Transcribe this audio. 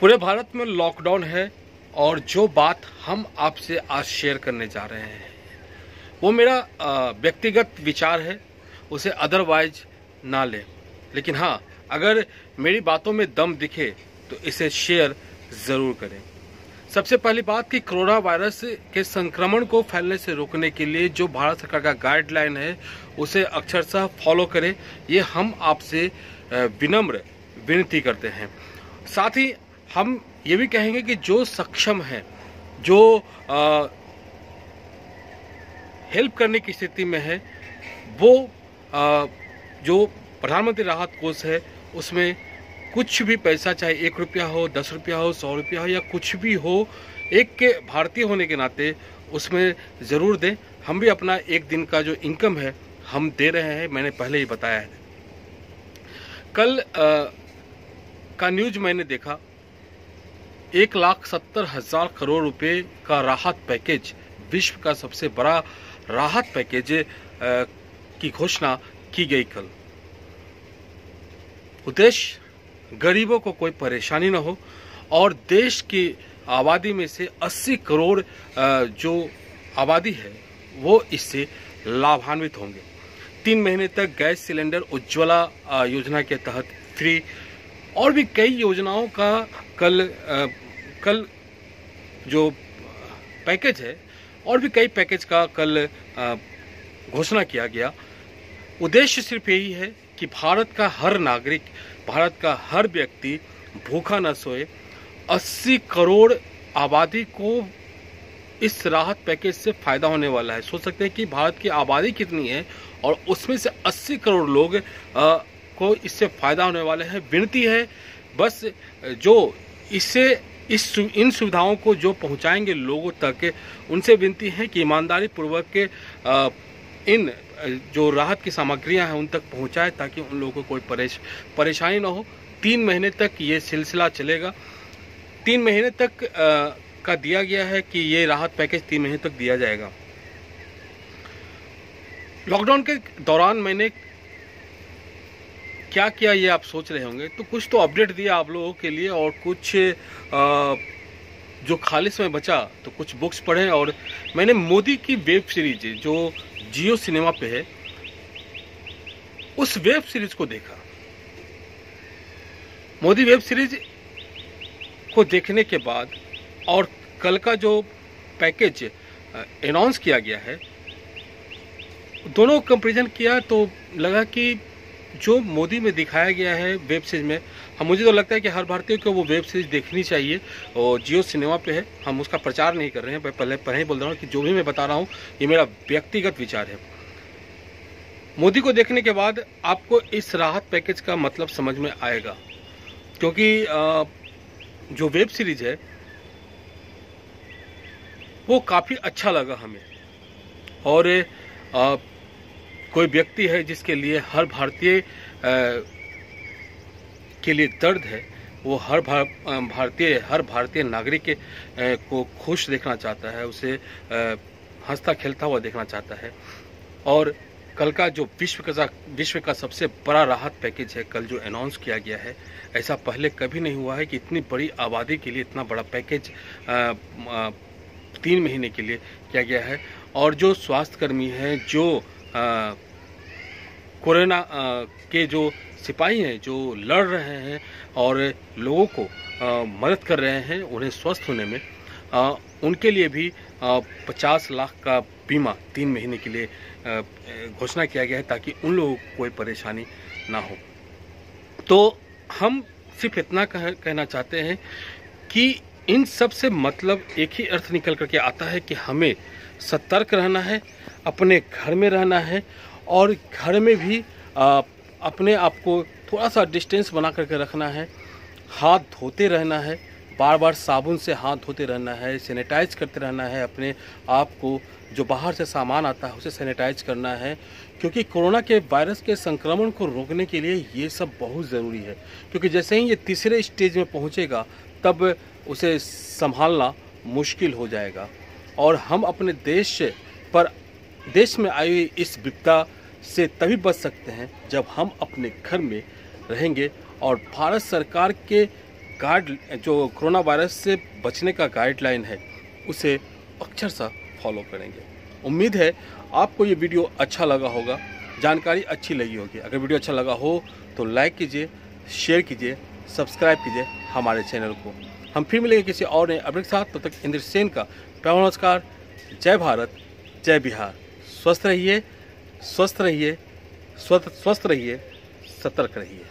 पूरे भारत में लॉकडाउन है और जो बात हम आपसे आज शेयर करने जा रहे हैं, वो मेरा व्यक्तिगत विचार है, उसे अदरवाइज़ ना ले। लेकिन हाँ अगर मेरी बातों में दम दिखे तो इसे शेयर ज़रूर करें। सबसे पहली बात कि कोरोना वायरस के संक्रमण को फैलने से रोकने के लिए जो भारत सरकार का गाइडलाइन है, उसे अक्षरशः फॉलो करें। ये हम आपसे विनम्र विनती करते हैं। साथ ही हम ये भी कहेंगे कि जो सक्षम है जो अ, हेल्प करने की स्थिति में है वो अ, जो प्रधानमंत्री राहत कोष है उसमें कुछ भी पैसा चाहे एक रुपया हो दस रुपया हो सौ रुपया हो या कुछ भी हो एक के भारतीय होने के नाते उसमें ज़रूर दें। हम भी अपना एक दिन का जो इनकम है हम दे रहे हैं मैंने पहले ही बताया है। कल अ, का न्यूज़ मैंने देखा एक लाख सत्तर हज़ार करोड़ रुपए का राहत पैकेज, विश्व का सबसे बड़ा राहत पैकेज की घोषणा की गई कल। उद्देश्य, गरीबों को कोई परेशानी न हो और देश की आबादी में से 80 करोड़ जो आबादी है, वो इससे लाभान्वित होंगे। तीन महीने तक गैस सिलेंडर उज्ज्वला योजना के तहत फ्री और भी कई योजनाओं का कल अ, कल जो पैकेज है और भी कई पैकेज का कल घोषणा किया गया। उद्देश्य सिर्फ़ यही है कि भारत का हर नागरिक भारत का हर व्यक्ति भूखा न सोए। 80 करोड़ आबादी को इस राहत पैकेज से फ़ायदा होने वाला है। सोच सकते हैं कि भारत की आबादी कितनी है और उसमें से 80 करोड़ लोग अ, को इससे फ़ायदा होने वाले हैं, विनती है, बस जो इससे इस इन सुविधाओं को जो पहुंचाएँगे लोगों तक, उनसे विनती है कि ईमानदारी पूर्वक के इन, जो राहत की सामग्रियाँ हैं उन तक पहुँचाए ताकि उन लोगों को कोई परेश, परेशानी ना हो। तीन महीने तक ये सिलसिला चलेगा। तीन महीने तक का दिया गया है कि ये राहत पैकेज तीन महीने तक दिया जाएगा। लॉकडाउन के दौरान मैंने क्या किया ये आप सोच रहे होंगे? तो कुछ तो अपडेट दिया आप लोगों के लिए और कुछ अ, जो खाली समय बचा तो कुछ बुक्स पढ़े और मैंने मोदी की वेब सीरीज़ जो जियो सिनेमा पे है उस वेब सीरीज़ को देखा। मोदी वेब सीरीज़ को देखने के बाद और कल का जो पैकेज अनाउंस किया गया है दोनों कंपेरिजन किया तो लगा कि जो मोदी में दिखाया गया है वेब सीरीज़ में हम मुझे तो लगता है कि हर भारतीय को वो वेब सीरीज़ देखनी चाहिए और जियो सिनेमा पे है। हम उसका प्रचार नहीं कर रहे हैं पहले पहले ही बोल रहा हूँ कि जो भी मैं बता रहा हूँ, ये मेरा व्यक्तिगत विचार है। मोदी को देखने के बाद आपको इस राहत पैकेज का मतलब समझ में आएगा, क्योंकि जो वेब सीरीज़ है, वो काफ़ी अच्छा लगा हमें। और कोई व्यक्ति है जिसके लिए हर भारतीय के लिए दर्द है वो हर भार, भारतीय हर भारतीय नागरिक के, खुश देखना चाहता है उसे हंसता खेलता हुआ देखना चाहता है। और कल का जो विश्व का विश्व का सबसे बड़ा राहत पैकेज है कल जो अनाउंस किया गया है ऐसा पहले कभी नहीं हुआ है कि इतनी बड़ी आबादी के लिए इतना बड़ा पैकेज तीन महीने के लिए किया गया है। और जो स्वास्थ्यकर्मी हैं जो कोरोना के जो सिपाही हैं जो लड़ रहे हैं और लोगों को मदद कर रहे हैं उन्हें स्वस्थ होने में अ, उनके लिए भी पचास लाख का बीमा तीन महीने के लिए घोषणा किया गया है ताकि उन लोगों को कोई परेशानी ना हो। तो हम सिर्फ़ इतना कह, कहना चाहते हैं कि इन सबसे मतलब एक ही अर्थ निकल करके आता है कि हमें सतर्क रहना है, अपने घर में रहना है और घर में भी अपने आप को थोड़ा सा डिस्टेंस बना करके रखना है। हाथ धोते रहना है बार बार साबुन से हाथ धोते रहना है सैनिटाइज करते रहना है, अपने आप को जो बाहर से सामान आता है उसे सैनिटाइज करना है। क्योंकि कोरोना के वायरस के संक्रमण को रोकने के लिए ये सब बहुत ज़रूरी है। क्योंकि जैसे ही ये तीसरे स्टेज में पहुँचेगा, तब उसे संभालना मुश्किल हो जाएगा। और हम अपने देश पर, देश में आई हुई इस विपदा से तभी बच सकते हैं जब हम अपने घर में रहेंगे। और भारत सरकार के गाइड जो कोरोना वायरस से बचने का गाइडलाइन है, उसे अक्षर सा फॉलो करेंगे। उम्मीद है आपको ये वीडियो अच्छा लगा होगा। जानकारी अच्छी लगी होगी। अगर वीडियो अच्छा लगा हो तो लाइक कीजिए शेयर कीजिए सब्सक्राइब कीजिए हमारे चैनल को। हम फिर मिलेंगे किसी और नए अपडेट के साथ। तब तो तक इंद्र सेन का प्यार नमस्कार। जय भारत, जय बिहार। स्वस्थ रहिए स्वस्थ रहिए, स्वस्थ स्वस्थ रहिए, सतर्क रहिए।